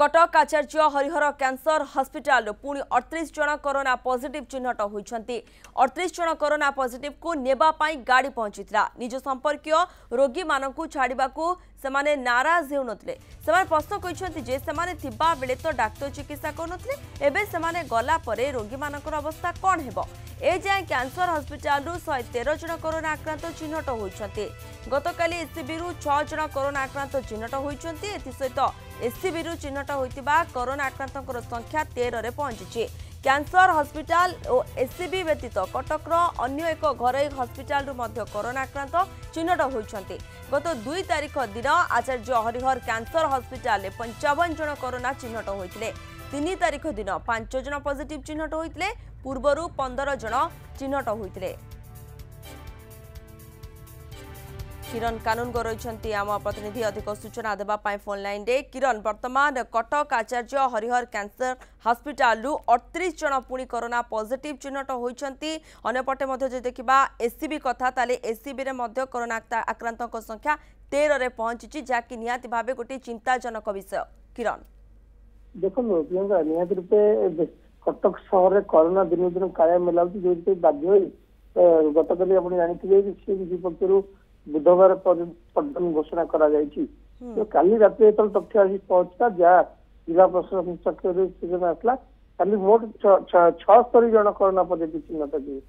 Cuttack Acharya Harihar cancer hospital পুঁ অড়তিশ জন করোনা পজিটিভ চিহ্নট হয়েছেন অড়তিশ জন করোনা পজিটিভ কু নেওয়া গাড়ি পৌঁছি নিজ সম্পর্কীয় রোগী মানুষ ছাড়া সেমানে নারাজ হেউ নথিলে সেমানে প্রশ্ন করেছেন যে সেমানে থিবা বেলে তো ডাক্তার চিকিৎসা করুনথিলে এবে সেমানে গলা পরে রোগী মানকর অবস্থা কোন হেব ଏଯାଏଁ କ୍ୟାନ୍ସର ହସ୍ପିଟାଲରୁ ଶହେ ତେର ଜଣ କରୋନା ଆକ୍ରାନ୍ତ ଚିହ୍ନଟ ହୋଇଛନ୍ତି ଗତକାଲି ଏସ୍ସିବିରୁ ଛଅ ଜଣ କରୋନା ଆକ୍ରାନ୍ତ ଚିହ୍ନଟ ହୋଇଛନ୍ତି ଏଥିସହିତ ଏସ୍ସିବିରୁ ଚିହ୍ନଟ ହୋଇଥିବା କରୋନା ଆକ୍ରାନ୍ତଙ୍କର ସଂଖ୍ୟା ତେରରେ ପହଞ୍ଚିଛି କ୍ୟାନ୍ସର ହସ୍ପିଟାଲ ଓ ଏସ୍ସିବି ବ୍ୟତୀତ କଟକର ଅନ୍ୟ ଏକ ଘରୋଇ ହସ୍ପିଟାଲରୁ ମଧ୍ୟ କରୋନା ଆକ୍ରାନ୍ତ ଚିହ୍ନଟ ହୋଇଛନ୍ତି ଗତ ଦୁଇ ତାରିଖ ଦିନ ଆଚାର୍ଯ୍ୟ ହରିହର କ୍ୟାନ୍ସର ହସ୍ପିଟାଲରେ ପଞ୍ଚାବନ ଜଣ କରୋନା ଚିହ୍ନଟ ହୋଇଥିଲେ ତିନି ତାରିଖ ଦିନ ପାଞ୍ଚ ଜଣ ପଜିଟିଭ୍ ଚିହ୍ନଟ ହୋଇଥିଲେ ପୂର୍ବରୁ ପନ୍ଦର ଜଣ ଚିହ୍ନଟ ହୋଇଥିଲେ কিরণ কানুন রয়েছেন আমার প্রতিনিধি অধিক সূচনা দেওয়া ফোন লাইনে কিরণ বর্তমান কটক আচার্য হরিহর ক্যান্সর হসপিটাল অড়তিশ জন পুঁ করোনা পজিটিভ চিহ্নট হয়েছেন অন্যপটে যদি দেখা এসিবি কথা তাহলে এসিবি করোনা আক্রান্ত সংখ্যা তেরের পৌঁছিছি যা কি নিহতি ভাবে গোটি চিন্তাজনক বিষয় কিরণ ଦେଖନ୍ତୁ প্রিୟଙ୍କା ନିହାତି ରୂପେ କଟକ ସହରରେ କରୋନା ଦିନକୁ ଦିନ କାଳିଆ ମେଲାଉଛି ଯେଉଁଥିପାଇଁ ବାଧ୍ୟ ହୋଇ ଗତକାଲି ଆପଣ ଜାଣିଥିବେ ଯେ ସିଏମ୍ସି ପକ୍ଷରୁ ବୁଧବାର ପର୍ଯ୍ୟଟନ ଘୋଷଣା କରାଯାଇଛି କାଲି ରାତିରେ ଯେତେବେଳେ ତଥ୍ୟ ଆସି ପହଞ୍ଚିଲା ଯାହା ଜିଲ୍ଲା ପ୍ରଶାସନ ଚକ୍ଷରୁ ସୂଚନା ଆସିଲା କାଲି ମୋଟ ଛଅ ସ୍ତରୀ ଜଣ କରୋନା ପଜିଟିଭ ଚିହ୍ନଟ ଯିବେ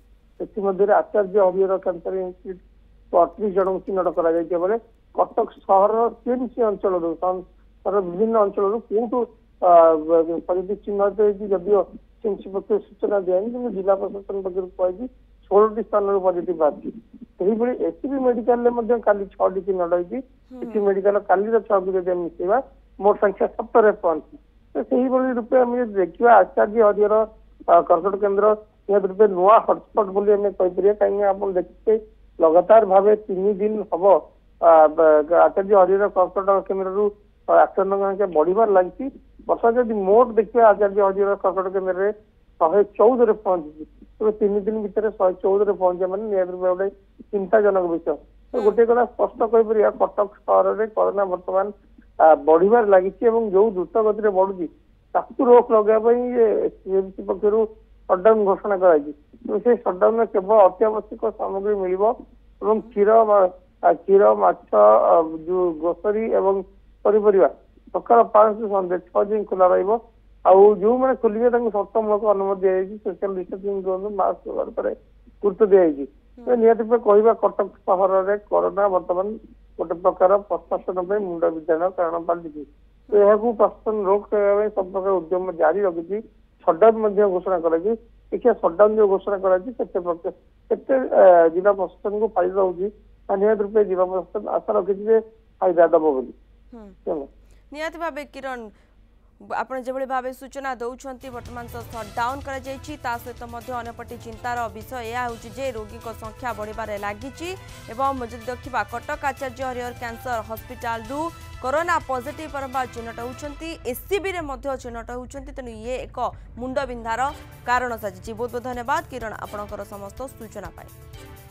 ସେଥିମଧ୍ୟରେ ଆଚାର୍ଯ୍ୟ ହରିହର କ୍ୟାନ୍ସର ଇନଷ୍ଟିଚ୍ୟୁଟ୍ ଅଠତିରିଶ ଜଣଙ୍କୁ ଚିହ୍ନଟ କରାଯାଇଥିବା ବେଳେ କଟକ ସହରର ସିଏମ୍ସି ଅଞ୍ଚଳରୁ ବିଭିନ୍ନ ଅଞ୍ଚଳରୁ କେଉଁଠୁ ફરીથી ચિહ્નિત થઈ ଯଦିଓ ସେମିତି ପକ୍ଷରୁ ସୂଚନା ଦିଆନି କିନ୍ତୁ ଜିଲ୍ଲା ପ୍ରଶାସନ ପକ୍ଷରୁ କୁହାଯାଇଛି ଷୋହଳଟି ସ୍ଥାନରୁ ପଜିଟିଭ୍ ବାହାରିଛି ସେହିଭଳି ଏସ୍ସିବି ମେଡିକାଲରେ ମଧ୍ୟ କାଲି ଛଅଟି ଚିହ୍ନ ରହିଛି ଏସ୍ସି ମେଡିକାଲ କାଲିର ଛଅକୁ ଯଦି ଆମେ ମିଶେଇବା ମୋଟ ସଂଖ୍ୟା ସତରେ ପହଞ୍ଚି ତ ସେହିଭଳି ରୂପେ ଆମେ ଯଦି ଦେଖିବା ଆଚାର୍ଯ୍ୟ ହରିହର କର୍କଟ କେନ୍ଦ୍ର ନିହାତି ରୂପେ ନୂଆ ହଟସ୍ପଟ ବୋଲି ଆମେ କହିପାରିବା କାହିଁକି ଆପଣ ଦେଖିବେ ଲଗାତାର ଭାବେ ତିନି ଦିନ ହବ ଆଚାର୍ଯ୍ୟ ହରିହର କର୍କଟ କେନ୍ଦ୍ରରୁ ଆକ୍ରାନ୍ତଙ୍କ ସଂଖ୍ୟା ବଢିବାର ଲାଗିଛି ବର୍ତ୍ତମାନ ଯଦି ମୋଟ ଦେଖିବା ଆଚାର୍ଯ୍ୟ ହଜିର କର୍କଟ କେନ୍ଦ୍ରରେ ଶହେ ଚଉଦରେ ପହଞ୍ଚିଛି ତେବେ ତିନି ଦିନ ଭିତରେ ଶହେ ଚଉଦରେ ପହଞ୍ଚିବା ମାନେ ନିହାତି ରୂପେ ଗୋଟେ ଚିନ୍ତାଜନକ ବିଷୟ ଗୋଟିଏ କଥା ସ୍ପଷ୍ଟ କହିପାରିବା କଟକ ସହରରେ କରୋନା ବର୍ତ୍ତମାନ ବଢିବାରେ ଲାଗିଛି ଏବଂ ଯୋଉ ଦ୍ରୁତ ଗତିରେ ବଢୁଛି ତାକୁ ରୋକ ଲଗାଇବା ପାଇଁ ସିଏମସି ପକ୍ଷରୁ ସଟ୍ଡାଉନ୍ ଘୋଷଣା କରାଯାଇଛି ତେଣୁ ସେ ସଟ୍ଡାଉନ୍ରେ କେବଳ ଅତ୍ୟାବଶ୍ୟକ ସାମଗ୍ରୀ ମିଳିବ ଏବଂ କ୍ଷୀର କ୍ଷୀର ମାଛ ଯୋଉ ଗ୍ରୋସରୀ ଏବଂ ପନିପରିବା ସକାଳ ପାଞ୍ଚରୁ ସନ୍ଧ୍ୟା ଛଅ ଯାଏଁ ଖୋଲା ରହିବ ଆଉ ଯେଉଁମାନେ ଖୋଲିବେ ତାଙ୍କୁ ସତମୂଳକ ଅନୁମତି ଦିଆଯାଇଛି ସୋସିଆଲ ଡିଷ୍ଟାନ୍ସିଂ ରୁହନ୍ତୁ ମାସ୍କ ବ୍ୟବହାର ଉପରେ ଗୁରୁତ୍ୱ ଦିଆଯାଇଛି ନିହାତି ଭାବେ କହିବା କଟକ ସହରରେ କରୋନା ବର୍ତ୍ତମାନ ଗୋଟେ ପ୍ରକାର ପ୍ରଶାସନ ପାଇଁ ମୁଣ୍ଡ ବିଧାନ କାରଣ ପାଲିଛି ତ ଏହାକୁ ପ୍ରଶାସନ ରୋକ କରିବା ପାଇଁ ସବୁ ପ୍ରକାର ଉଦ୍ୟମ ଜାରି ରଖିଛି ସଟ୍ଡାଉନ୍ ମଧ୍ୟ ଘୋଷଣା କରାଯାଇଛି ଦେଖିବା ସଟ୍ଡାଉନ୍ ଯୋଉ ଘୋଷଣା କରାଯାଇଛି କେତେ କେତେ ଜିଲ୍ଲା ପ୍ରଶାସନକୁ ଫାଇଦା ହେଉଛି ନିହାତି ରୂପେ ଜିଲ୍ଲା ପ୍ରଶାସନ ଆଶା ରଖିଛି ଯେ ଫାଇଦା ଦେବ ବୋଲି निहति भावे किरण आपि भा सूचना देउस वर्तमान त सट्डाउन गरिसहित अनपट्टि चिन्तार विषय जे रोगी को संख्या बढ्वार लाग्छ देखि Cuttack Acharya Harihar cancer hospital corona positive अर्वाद चिह्नट हुन्छ एससिएर म चिह्नट हुन्छ ये एक मुणविन्धार कारण साजि बहुत बहुत धन्यवाद किरण समस्त सूचना पाए